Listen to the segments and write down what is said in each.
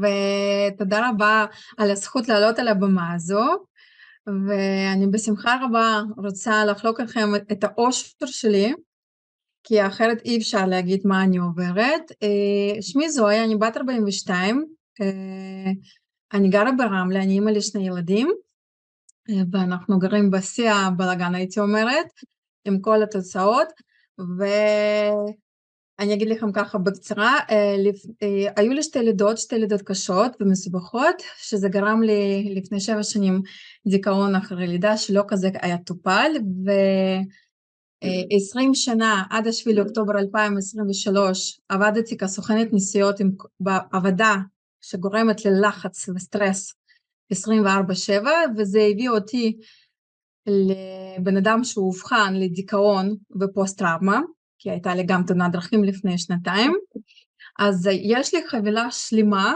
ותודה רבה על הזכות לעלות על הבמה הזו, ואני בשמחה רבה רוצה לחלוק לכם את האושר שלי, כי אחרת אי אפשר להגיד מה אני עוברת. שמי זוהי, אני בת 42, אני גרה ברמלה, אני אימא לשני ילדים, ואנחנו גרים בשיא הבלאגן הייתי אומרת, עם כל התוצאות, ואני אגיד לכם ככה בקצרה, היו לי שתי לידות, שתי לידות קשות ומסובכות, שזה גרם לי לפני שבע שנים דיכאון אחרי לידה שלא כזה היה טופל, ו-20 שנה עד השביעי לאוקטובר 2023 עבדתי כסוכנת נסיעות בעבודה שגורמת ללחץ וסטרס 24/7 וזה הביא אותי לבן אדם שהוא אובחן לדיכאון ופוסט טראומה, כי הייתה לי גם תאונת דרכים לפני שנתיים, אז יש לי חבילה שלמה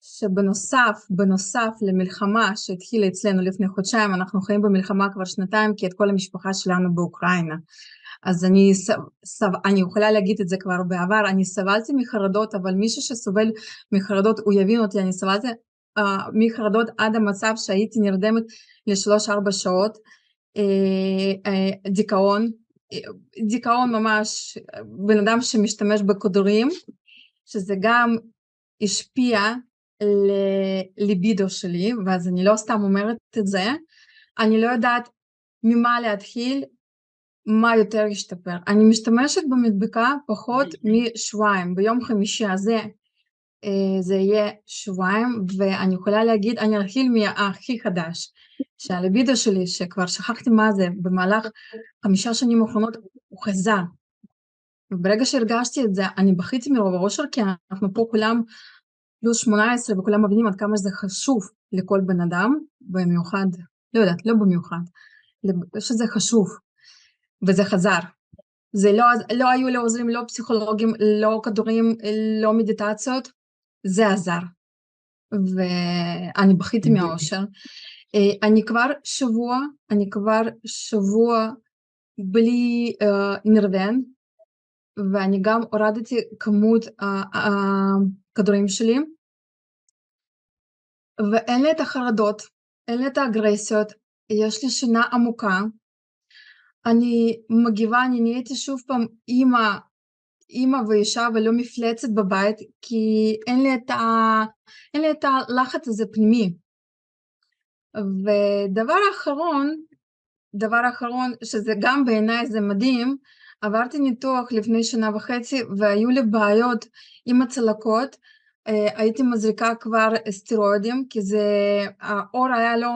שבנוסף, בנוסף למלחמה שהתחילה אצלנו לפני חודשיים, אנחנו חיים במלחמה כבר שנתיים כי את כל המשפחה שלנו באוקראינה. אז אני, סב, אני יכולה להגיד את זה כבר בעבר, אני סבלתי מחרדות, אבל מישהו שסובל מחרדות הוא יבין אותי, אני סבלתי uh, מחרדות עד המצב שהייתי נרדמת לשלוש-ארבע שעות, uh, uh, דיכאון, דיכאון ממש, בן אדם שמשתמש בכדורים, שזה גם השפיע לליבידו שלי, ואז אני לא סתם אומרת את זה, אני לא יודעת ממה להתחיל, מה יותר ישתפר. אני משתמשת במדבקה פחות משבועיים, ביום חמישי הזה זה יהיה שבועיים, ואני יכולה להגיד, אני אתחיל מהכי חדש, שהליבידו שלי, שכבר שכחתי מה זה, במהלך חמישה שנים האחרונות, הוא חזר. וברגע שהרגשתי את זה, אני בכיתי מרוב האושר, כי אנחנו פה כולם פלוס 18 וכולם מבינים עד כמה שזה חשוב לכל בן אדם, במיוחד, לא יודעת, לא במיוחד, שזה חשוב, וזה חזר. זה לא, לא היו לי עוזרים, לא פסיכולוגים, לא כדורים, לא מדיטציות, זה עזר. ואני בכיתי מהאושר. אני כבר שבוע, אני כבר שבוע בלי נרוון, ואני גם הורדתי כמות הכדורים שלי, ואין לי את החרדות, אין לי את האגרסיות, יש לי שינה עמוקה, אני מגיבה, אני נהייתי שוב פעם אימא, אימא ואישה ולא מפלצת בבית, כי אין לי את, ה... אין לי את הלחץ הזה פנימי. ודבר אחרון, דבר אחרון, שזה גם בעיניי זה מדהים, עברתי ניתוח לפני שנה וחצי והיו לי בעיות עם הצלקות, הייתי מזריקה כבר סטרואידים, כי זה, האור היה לא,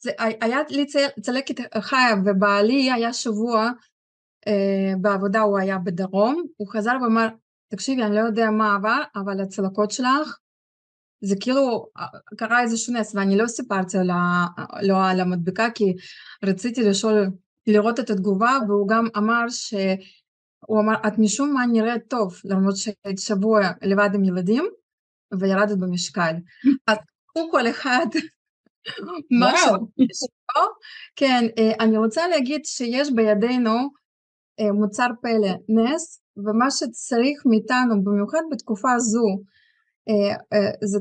זה, היה לי צלקת חיה ובעלי היה שבוע בעבודה, הוא היה בדרום, הוא חזר ואמר, תקשיבי, אני לא יודע מה עבר, אבל הצלקות שלך, זה כאילו קרה איזשהו נס, ואני לא סיפרתי על ה, לא על המדבקה, כי רציתי לשאול, לראות את התגובה, והוא גם אמר ש... הוא אמר, את משום מה נראית טוב, למרות שהיית שבוע לבד עם ילדים וירדת במשקל. אז קחו כל אחד משהו. כן, אני רוצה להגיד שיש בידינו מוצר פלא, נס, ומה שצריך מאיתנו, במיוחד בתקופה הזו, זו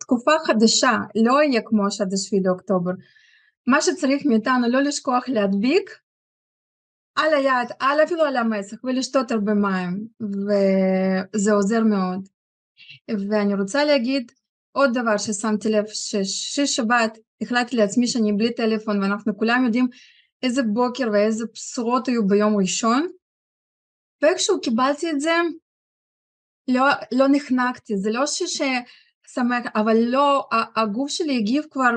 תקופה חדשה, לא יהיה כמו שעד השביעי לאוקטובר. מה שצריך מאיתנו לא לשכוח להדביק על היד, על אפילו על המסך, ולשתות הרבה מים, וזה עוזר מאוד. ואני רוצה להגיד עוד דבר ששמתי לב, ששש שבת החלטתי לעצמי שאני בלי טלפון, ואנחנו כולם יודעים איזה בוקר ואיזה בשורות היו ביום ראשון, ואיכשהו קיבלתי את זה, לא, לא נחנקתי, זה לא ששמח, אבל לא, הגוף שלי הגיב כבר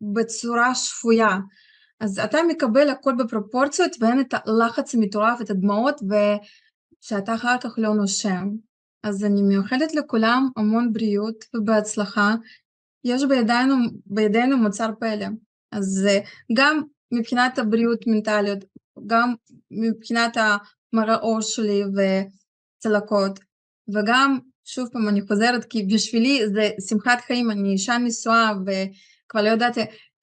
בצורה שפויה. אז אתה מקבל הכל בפרופורציות ואין את הלחץ המטורף, את הדמעות, ושאתה אחר כך לא נושם. אז אני מיוחדת לכולם המון בריאות ובהצלחה. יש בידינו, בידינו מוצר פלא. אז גם מבחינת הבריאות מנטליות, גם מבחינת המראה שלי וצלקות, וגם, שוב פעם, אני חוזרת, כי בשבילי זה שמחת חיים, אני אישה נשואה וכבר לא יודעת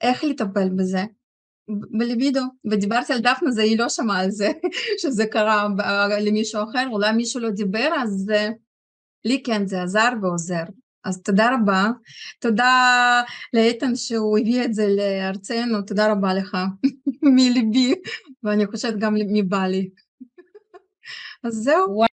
איך לטפל בזה. בליבידו, ודיברתי על דפנה זה, היא לא שמעה על זה, שזה קרה למישהו אחר, אולי מישהו לא דיבר, אז לי כן זה עזר ועוזר. אז תודה רבה, תודה לאיתן שהוא הביא את זה לארצנו, תודה רבה לך מליבי, ואני חושבת גם מבעלי. אז זהו.